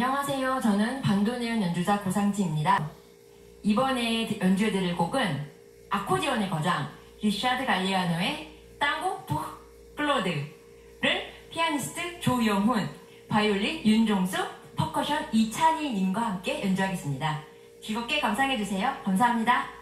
안녕하세요. 저는 반도네온 연주자 고상지입니다. 이번에 연주해드릴 곡은 아코디언의 거장 리샤드 갈리아노의 Tango pour Claude를 피아니스트 조영훈, 바이올린 윤종수, 퍼커션 이찬희 님과 함께 연주하겠습니다. 즐겁게 감상해주세요. 감사합니다.